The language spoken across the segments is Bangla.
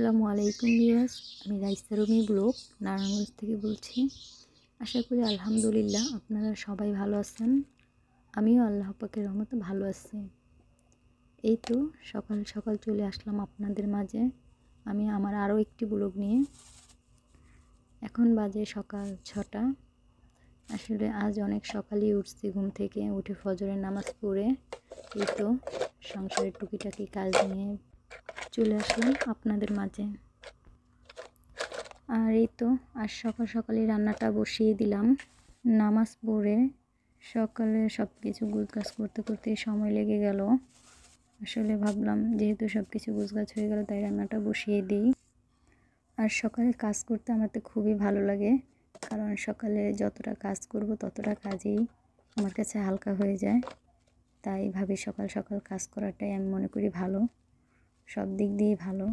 আসসালামু আলাইকুম বিয়াস আমি রাইসা রুমি ব্লক নারায়ণগঞ্জ থেকে বলছি। আশা করি আলহামদুলিল্লাহ আপনারা সবাই ভালো আছেন। আমিও আল্লাহ পাকের রহমতে ভালো আছি। এই তো সকাল সকাল চলে আসলাম আপনাদের মাঝে। আমি আমার আরও একটি ব্লগ নিয়ে। এখন বাজে সকাল ছটা। আসলে আজ অনেক সকালেই উঠছি ঘুম থেকে, উঠে ফজরের নামাজ পড়ে। এই তো সংসারের টুকিটাকি কাজ নিয়ে চলে আসলাম আপনাদের মাঝে। আর এই তো, আজ সকাল সকালে রান্নাটা বসিয়ে দিলাম। নামাজ পড়ে সকালে সব কিছু গুছগাছ করতে করতে সময় লেগে গেল। আসলে ভাবলাম, যেহেতু সব কিছু গুছগাছ হয়ে গেল, তাই রান্নাটা বসিয়ে দিই। আর সকালে কাজ করতে আমার তো খুবই ভালো লাগে, কারণ সকালে যতটা কাজ করব ততটা কাজেই আমার কাছে হালকা হয়ে যায়। তাই ভাবি সকাল সকাল কাজ করাটাই আমি মনে করি ভালো। সব দিক দিয়ে ভালো।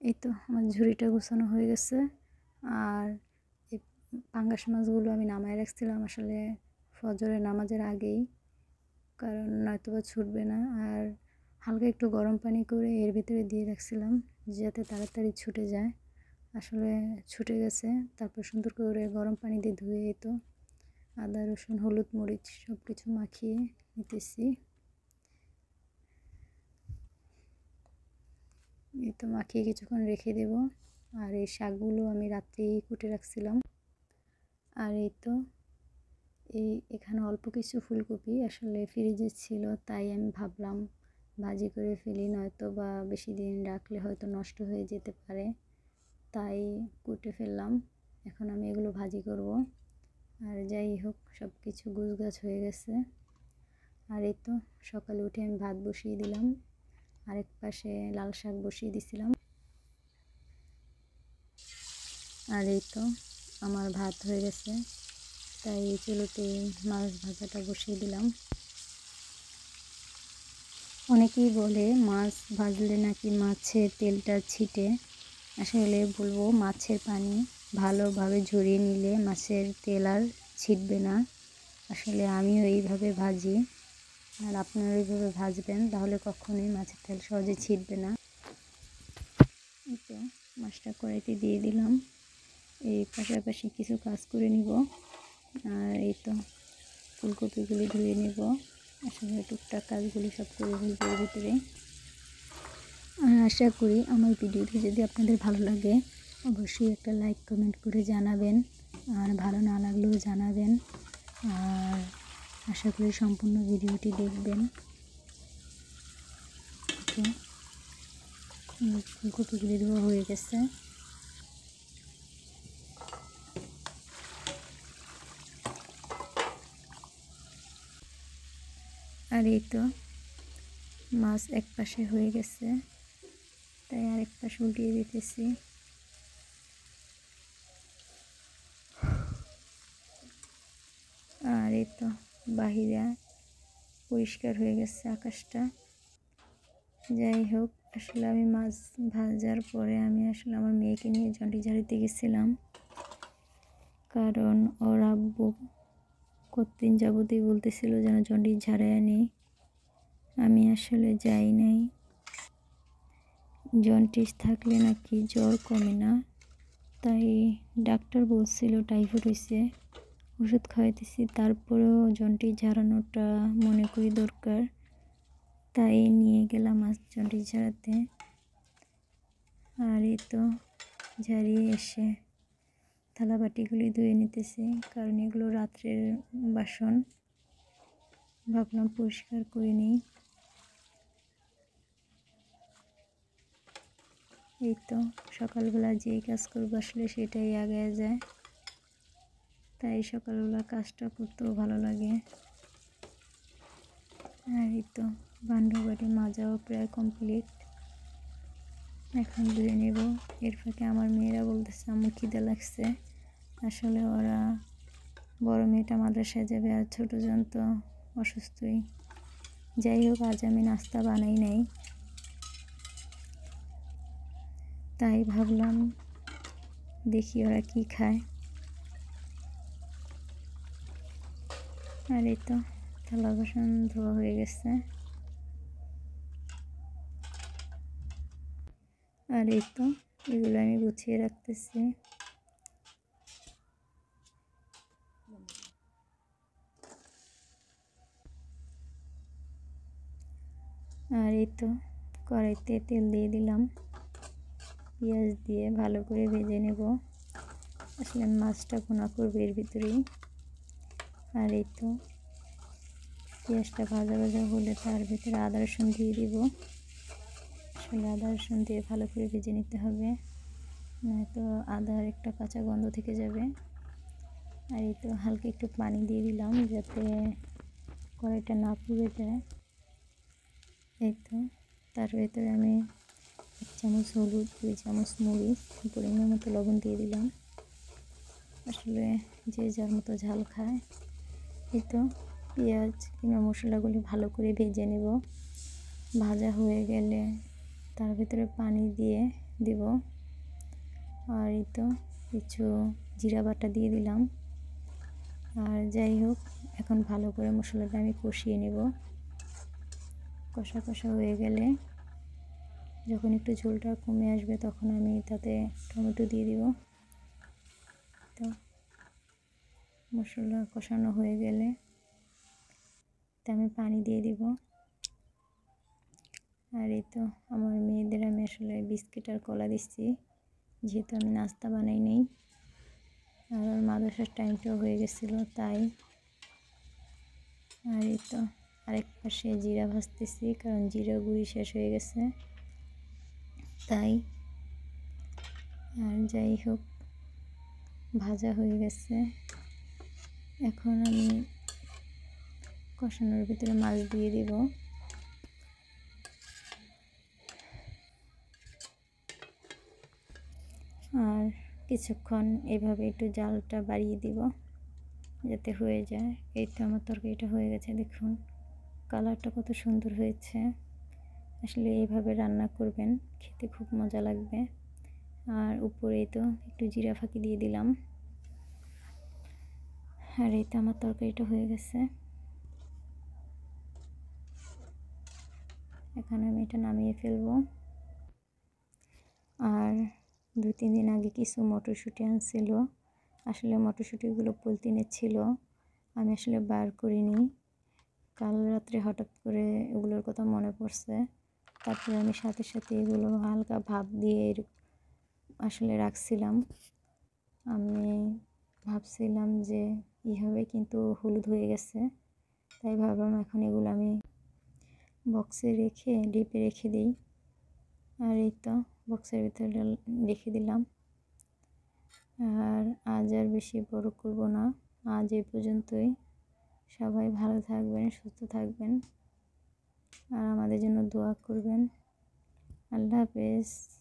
এই তো আমার ঝুড়িটা গোছানো হয়ে গেছে। আর এই পাঙ্গাস মাছগুলো আমি নামায় রাখছিলাম আসলে ফজরের নামাজের আগেই। কারণ নয়তোবা ছুটবে না। আর হালকা একটু গরম পানি করে এর ভিতরে দিয়ে রাখছিলাম যাতে তাড়াতাড়ি ছুটে যায়। আসলে ছুটে গেছে, তারপর সুন্দর করে গরম পানি দিয়ে ধুয়ে তো আদা, রসুন, হলুদ, মরিচ সব কিছু মাখিয়ে নিতেছি। এই তো মাখিয়ে কিছুক্ষণ রেখে দেব। আর এই শাকগুলো আমি রাত্রেই কুটে রাখছিলাম। আর এই তো এই এখানে অল্প কিছু ফুলকপি আসলে ফ্রিজে ছিল, তাই আমি ভাবলাম ভাজি করে ফেলি, নয়তো বা বেশি দিন রাখলে হয়তো নষ্ট হয়ে যেতে পারে। তাই কুটে ফেললাম, এখন আমি এগুলো ভাজি করব। আর যাই হোক সব কিছু গুছগাছ হয়ে গেছে। আর এই তো, সকালে উঠে আমি ভাত বসিয়ে দিলাম। আরেক পাশে লাল শাক বসিয়ে দিছিলাম। আর এই তো, আমার ভাত হয়ে গেছে। তাই চুলোতে মাছ ভাজাটা বসিয়ে দিলাম। অনেকেই বলে মাছ ভাজলে নাকি মাছের তেলটা ছিটে। আসলে বলব মাছের পানি ভালোভাবে ঝরিয়ে নিলে মাছের তেল আর ছিটবে না। আসলে আমিও এইভাবে ভাজি। আর আপনারা এইভাবে ভাজবেন, তাহলে কখনোই মাছের তেল সহজে ছিটবে না। এই তো মাছটা কড়াইতে দিয়ে দিলাম। এই পাশাপাশি কিছু কাজ করে নিব। আর এই তো ফুলকপিগুলি ধুয়ে নেব। আসলে টুকটাক কাজগুলি সব করে ফেলব ভিতরে। আর আশা করি আমার ভিডিওটি যদি আপনাদের ভালো লাগে, অবশ্যই একটা লাইক, কমেন্ট করে জানাবেন। আর ভালো না লাগলেও জানাবেন। আর আশা করি সম্পূর্ণ ভিডিওটি দেখবেন। ফুলকপিগুলি দেওয়া হয়ে গেছে। আর এই তো মাছ এক পাশে হয়ে গেছে। তাই আরেক পাশে উল্টিয়ে দিতেছি। আর এই তো বাহিরা পরিষ্কার হয়ে গেছে আকাশটা। যাই হোক, আসলে আমি মাছ ভাজার পরে আমি আসলে আমার মেয়েকে নিয়ে জন্টি ঝাড়িতে গেছিলাম। কারণ ওর কতদিন যাবতই বলতেছিল যেন জন্ডিস ঝাড়াই আনি আমি আসলে যাই নাই। জন্ডিস থাকলে নাকি জ্বর কমে না। তাই ডাক্তার বলছিল টাইফয়েড হয়েছে ওষুধ খাওয়াইতেছি, তারপরেও জন্ডিস ঝাড়ানোটা মনে করি দরকার। তাই নিয়ে গেলাম আজ জন্ডিস ঝাড়াতে। আর এই তো ঝাড়িয়ে এসে থালা বাটিগুলি ধুয়ে নিতেছি, কারণ এগুলো রাত্রের বাসন। ভাবলাম পরিষ্কার করে নিই। এই তো, সকালবেলা যেই কাজ করব আসলে সেটাই আগে যায়। তাই সকালবেলা কাজটা করতেও ভালো লাগে। আর এই তো বান্ধবাড়ি মাজাও প্রায় কমপ্লিট। এখন ধুয়ে নেব। এর ফাঁকে আমার মেয়েরা বলতেছে আমার খিদে লাগছে। আসলে ওরা বড় মেয়েটা মাদ্রাসায় যাবে আর ছোটো জন তো অসুস্থই। যাই হোক, আজ আমি নাস্তা বানাই নাই। তাই ভাবলাম দেখি ওরা কি খায়। আর এই তো, থালা বাসন ধোয়া হয়ে গেছে। আর এই তো, এগুলো আমি গুছিয়ে রাখতেছি আর এই তো কড়াইতে তেল দিয়ে দিলাম। পেঁয়াজ দিয়ে ভালো করে ভেজে নেব। আসলে মাছটা ভুনা করবে এর ভিতরেই। আর এই তো পেঁয়াজটা ভাজা ভাজা হলে তার ভিতরে আদা রসুন দিয়ে দিব। আসলে আদা রসুন দিয়ে ভালো করে ভেজে নিতে হবে। নয়তো আদার একটা কাঁচা গন্ধ থেকে যাবে। আর এই তো হালকা একটু পানি দিয়ে দিলাম যাতে কড়াইটা না পুড়ে যায়। এই তো, তার ভেতরে আমি এক চামচ হলুদ, দুই চামচ মরিচ পরিমাণ মতো লবণ দিয়ে দিলাম। আসলে যে যার মতো ঝাল খায়। এই তো, পেঁয়াজ কিংবা মশলাগুলি ভালো করে ভেজে নেব। ভাজা হয়ে গেলে তার ভিতরে পানি দিয়ে দিব। আর এই তো, কিছু জিরা বাটা দিয়ে দিলাম। আর যাই হোক, এখন ভালো করে মশলাটা আমি কষিয়ে নেব। কষা কষা হয়ে গেলে যখন একটু ঝোলটা কমে আসবে তখন আমি তাতে টমেটো দিয়ে দিব। তো মশলা কষানো হয়ে গেলে তা আমি পানি দিয়ে দিব। আর এই তো আমার মেয়েদের আমি আসলে বিস্কিট আর কলা দিচ্ছি, যেহেতু আমি নাস্তা বানাই নেই। আর মাদ্রাসার টাইমটাও হয়ে গেছিল, তাই। আর এই তো আরেক পাশে জিরা ভাজতেছি, কারণ জিরা গুঁড়ি শেষ হয়ে গেছে। তাই, আর যাই হোক, ভাজা হয়ে গেছে। এখন আমি কষানোর ভিতরে মাছ দিয়ে দেব। আর কিছুক্ষণ এভাবে একটু জালটা বাড়িয়ে দিব, যাতে হয়ে যায়। এই তো আমার তরকারিটা হয়ে গেছে, দেখুন। কালারটা কত সুন্দর হয়েছে। আসলে এইভাবে রান্না করবেন, খেতে খুব মজা লাগবে। আর উপরে তো একটু জিরা ফাঁকি দিয়ে দিলাম। আর এই তো আমার তরকারিটা হয়ে গেছে। এখন আমি এটা নামিয়ে ফেলব। আর দু তিন দিন আগে কিছু মটরশুঁটি আনছিল। আসলে মটরশুঁটিগুলো পলতিনের ছিল। আমি আসলে বার করিনি। কাল রাত্রে হঠাৎ করে এগুলোর কথা মনে পড়ছে। তারপরে আমি সাথে সাথে এগুলো হালকা ভাব দিয়ে আসলে রাখছিলাম। আমি ভাবছিলাম যে ই হবে কিন্তু হলুদ হয়ে গেছে। তাই ভাবলাম এখন এগুলো আমি বক্সে রেখে ডিপে রেখে দিই। আর এই তো বক্সের ভিতরে রেখে দিলাম। আর আজ আর বেশি বড় করব না। আজ এই পর্যন্তই। সবাই ভালো থাকবেন সুস্থ থাকবেন। আর আমাদের জন্য দোয়া করবেন। আল্লাহ হাফেজ।